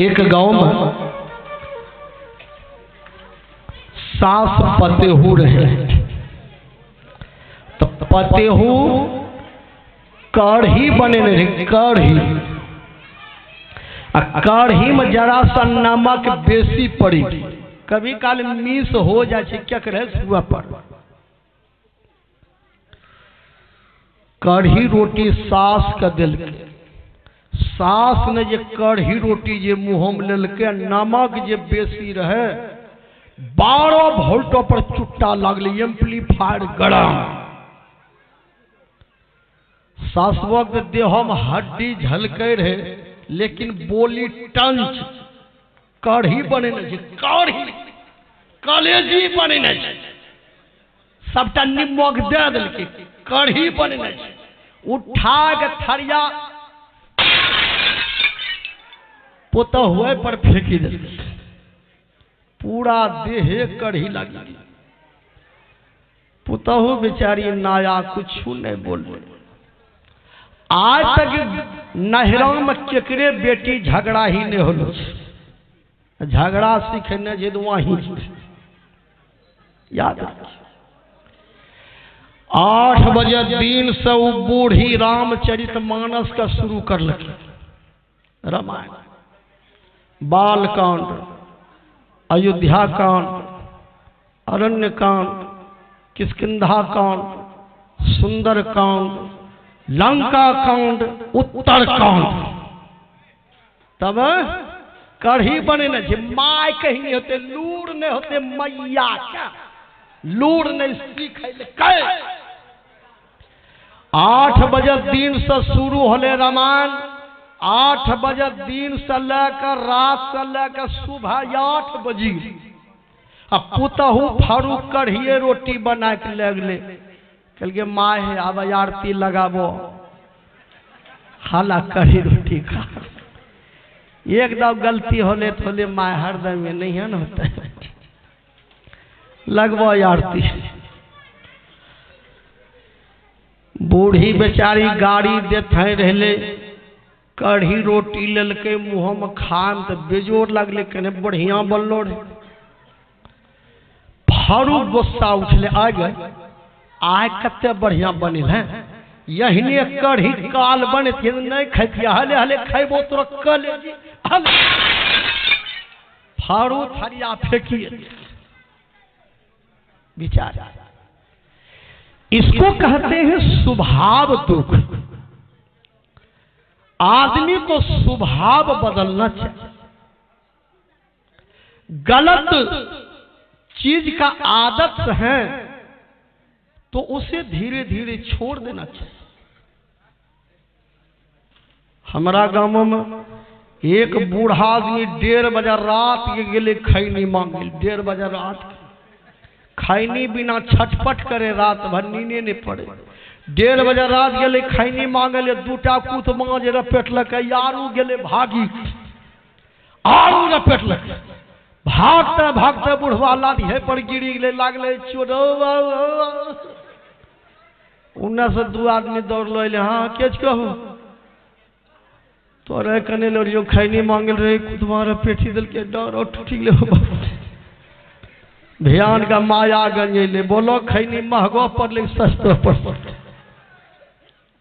एक गाँव में सास पतेहू रहे। तो पतेहू कढ़ी बने रहे, कढ़ी। कढ़ी में जरा सा नमक बेसी पड़ी। कभी काल मिस हो जाए क्या करे सुआ पर। कढ़ी रोटी सास का दिल के सास ने जे कढ़ी रोटी जे मुँह में लेलकै, नमक जे बेसी रहे, बारह वोल्टो पर चुट्टा लगले, एम्पलीफायर गरम। सासवक देह में हड्डी झलकै रहे, लेकिन बोली टंच, कढ़ी बनेने छै, कढ़ी, कलेजी बनेने छै। सबटा निमक दे देलकै, कढ़ी बनेने छै। उठा के थरिया पोतहुए पर फेंकी देलकै पूरा देहे कढ़ी लगी। पुतहु बेचारी, नाया कुछ नहीं बोल। आज तक नहरों में केकरे बेटी झगड़ा ही नहीं होलो झगड़ा सीखने जे वहीं याद आठ बजे दिन से वो बूढ़ी रामचरित मानस का शुरू कर लगे। रामायण। बालकांड अयोध्या कांड अरण्य कांड किसकिंधा कांड सुंदर कांड लंका कांड उत्तर कांड तब कढ़ी बने न माय कहीं होते, लूर नहीं होते मैया लूर नहीं सीख आठ बजे दिन से शुरू होले रामायण। आठ बजे दिन से लेकर रात से लेकर सुबह आठ बजी। आ पुतहू फारूक कढ़िए रोटी बना के लगले कहलिए माँ है अब आरती लगाबो। हाला कढ़ी रोटी खा। एकदम गलती होले तो होले हरदम में नहीं है ना होता। है लगबो आरती। बूढ़ी बेचारी गाड़ी देते रहले। कढ़ी रोटी लेलकै मुँह में खान तो बेजोर लगल, कने बढ़िया बनलो रे फारूक गुस्सा उठले आ गए आय कते बढ़िया बनिल है। यही कढ़ी काल बने थे, नहीं खैतिया हले हले खेबो तो कल फारू थरिया फेंकिए विचार इसको कहते हैं स्वभाव दुख। आदमी को स्वभाव बदलना चाहिए। गलत चीज़ का आदत है तो उसे धीरे धीरे छोड़ देना चाहिए। हमारा गाँव में एक बूढ़ा आदमी डेढ़ बजे रात के गेले खैनी मांगे डेढ़ बजे रात खैनी बिना छटपट करे रात भर नीने नहीं पड़े। डेढ़ बजे रात गेले, खैनी मांगले, दूटा कुत मांज रपेटलक यारू गेले भागी। आरू रपेटलक भागते भागते बुढ़वा लाठी पर गिरी गेले, लागले, चोरो उन्ने से दू आदमी दौड़ लो अले हाँ केच कहू? तोरे कने लोरियो खैनी मांगल रहे कुतवा रपेटी दिल के डर और ठुठी ले ध्यान का माया गंजे बोलो, खैनी महगो पड़ले सस्तो पड़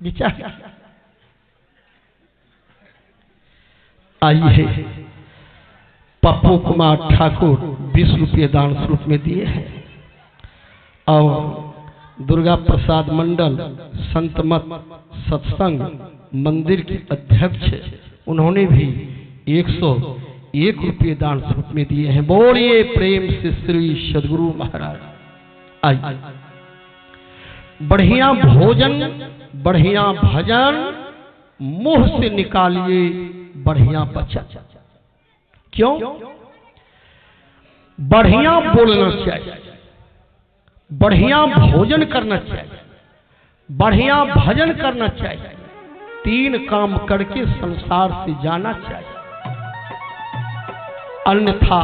विचार। आइए, पप्पू कुमार ठाकुर बीस रुपये दान स्वरूप में दिए हैं। और दुर्गा प्रसाद मंडल, संत मत, सत्संग, मंदिर के अध्यक्ष, उन्होंने भी एक सौ एक रुपये दान स्वरूप में दिए हैं। बोलिए प्रेम से श्री सदगुरु महाराज। आइए। बढ़िया भोजन, बढ़िया भजन, मुँह से निकालिए बढ़िया बचन क्यों? बढ़िया बोलना चाहिए, बढ़िया भोजन करना चाहिए, बढ़िया भजन करना चाहिए, तीन काम करके संसार से जाना चाहिए। अन्यथा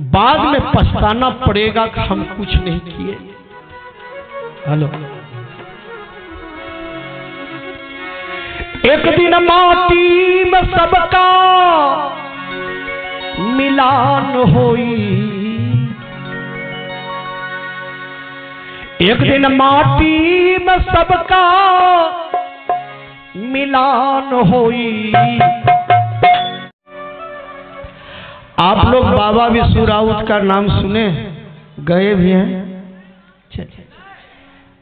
बाद में पछताना पड़ेगा कि हम कुछ नहीं किए। हेलो। एक दिन माटी में सबका मिलान होई। एक दिन माटी में सबका मिलान होई। आप लोग बाबा विशु राउत का नाम सुने? गए भी हैं?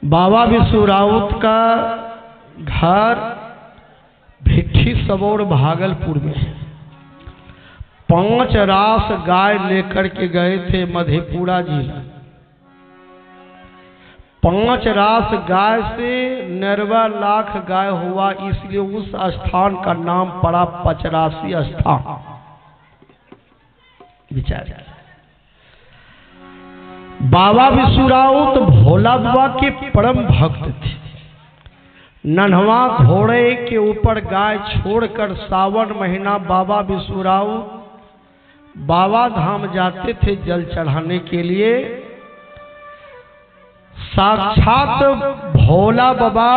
बाबा विशु राउत का घर भिट्ठी सबौर भागलपुर में है। पाँच रास गाय लेकर के गए थे मधेपुरा जिला। पाँच रास गाय से नरवा लाख गाय हुआ इसलिए उस स्थान का नाम पड़ा पचरासी स्थान। विचार। बाबा विशुराउत भोला बाबा के परम भक्त थे। नन्हवा घोड़े के ऊपर गाय छोड़कर सावन महीना बाबा विशुराउत बाबा धाम जाते थे जल चढ़ाने के लिए। साक्षात भोला बाबा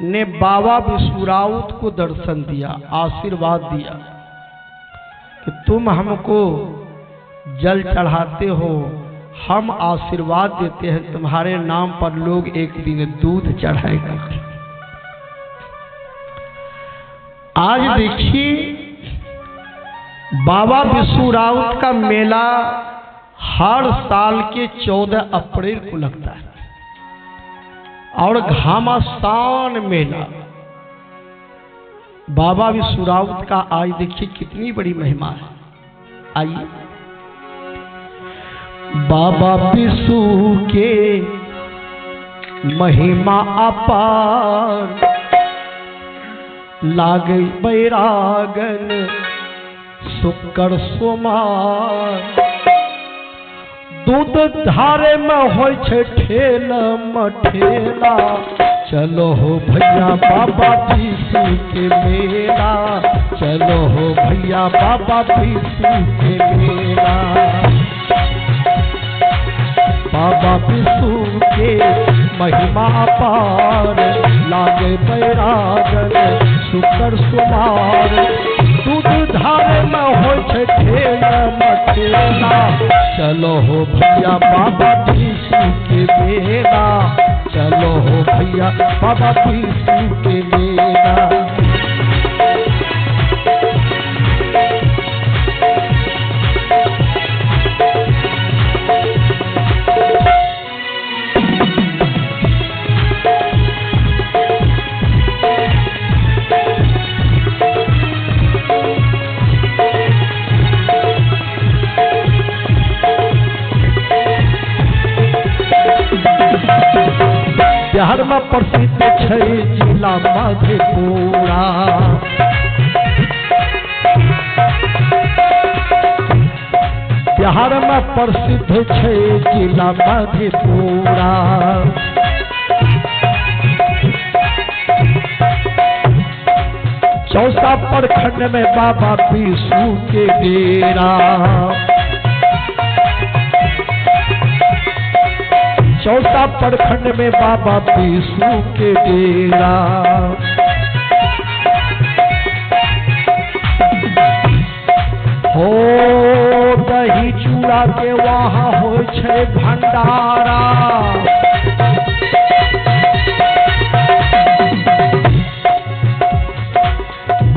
ने बाबा विश्वराउत को दर्शन दिया, आशीर्वाद दिया। कि तुम हमको जल चढ़ाते हो, हम आशीर्वाद देते हैं, तुम्हारे नाम पर लोग एक दिन दूध चढ़ाएगा। आज देखिए, बाबा विशु राउत का मेला हर साल के चौदह अप्रैल को लगता है। और घामासान मेला। बाबा विशु राउत का आज देखिए कितनी बड़ी महिमा है। आइए। बाबा विशु के महिमा अपार। लाग बैरागन शुक्र सोमार। दूध धारे में हो ठेल मठेला। चलो हो भैया बाबा पीसू के मेला। चलो हो भैया बाबा पीसू के मेला। बाबा पीसू के महिमा पार लागे बैरागन शुक्र सुमार। दूध धारे में हो चलो हो भैया बाबा पीसू के मेला। चलो भैया बाबा पीसू के मेला छै जिला मधेपुरा। बिहार में प्रसिद्ध छै जिला मधेपुरा। चौसा प्रखंड में बाबा विष्णु के डेरा। चौथा प्रखंड में बाबा विष्णु के डेरा। हो दही चूड़ा के वहाँ हो भंडारा।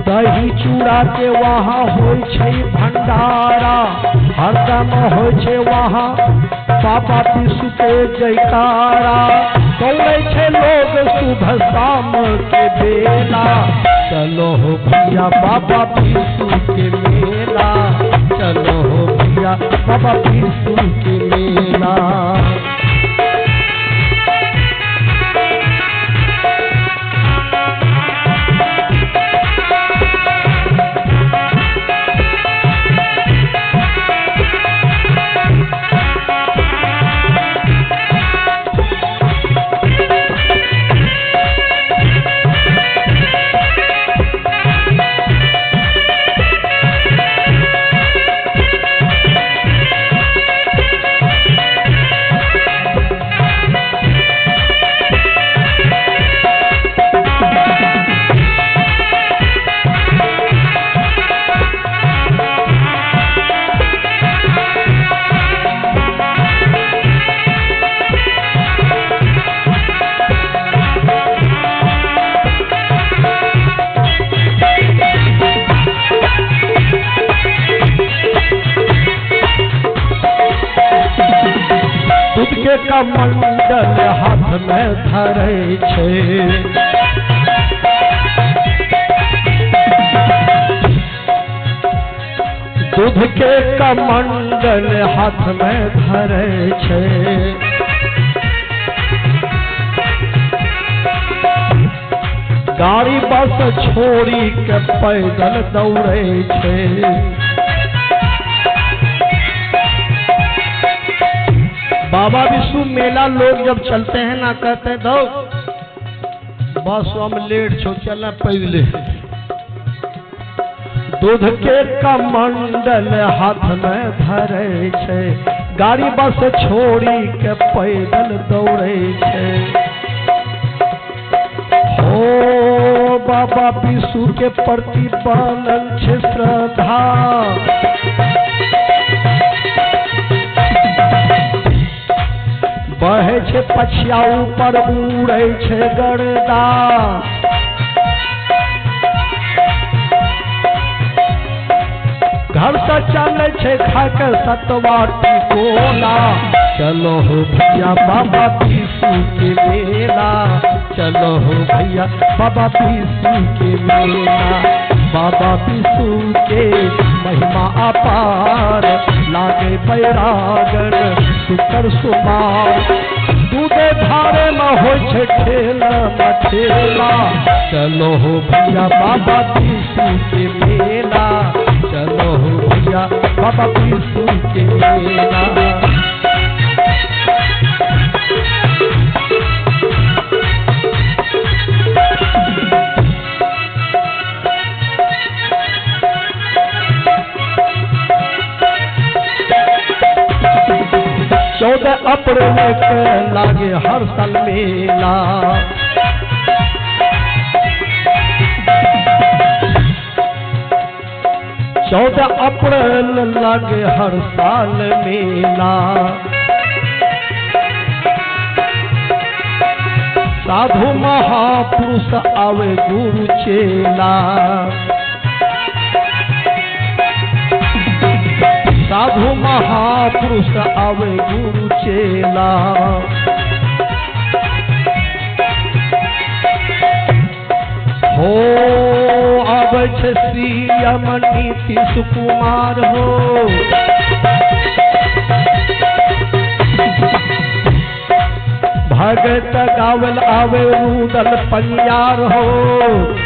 दही चूड़ा के वहाँ हो भंडारा। हरदम हो वहाँ। पापा विष्णु के जयकारा दौड़े छे लोग शुभ शाम के बेला। चलो हो भैया बाबा विष्णु के मेला। चलो हो भैया बाबा विष्णु के मेला। कमंडल हाथ में धरे दूध के कमंडल हाथ में धरे गाड़ी बस छोड़ी के पैदल दौड़े बाबा विष्णु मेला लोग जब चलते हैं ना कहते हैं, दो, बस हम लेट छो चल पहले। दूध के कमंडल हाथ में धरे छे, गाड़ी बस छोड़ी के पैदल दौड़े छे। ओ बाबा विष्णु के प्रति बनल छे श्रद्धा। बहे छे पछिया ऊपर उड़े छे गरदा। घर से चले छे खाके सतवा टिकोला चलो हो भैया, बाबा पीसू के मेला। चलो हो भैया, बाबा पीसू के मेला। बाबा पीसू के महिमा अपार। लागे बैरागन शुकर सुमार। दूधे धारे में हो चलो हो भैया बाबा पीसू के मेला। चलो हो भैया बाबा पीसू के मेला। चौदह अप्रैल लागे हर साल मेला। चौदह अप्रैल लागे हर साल मेला। साधु महापुरुष आवे गुरु चेला। साधु महापुरुष आवे गुरु चेला। हो आवे छे सीएम नीतीश कुमार हो। भगत गावल आवे रुदल पंजार हो।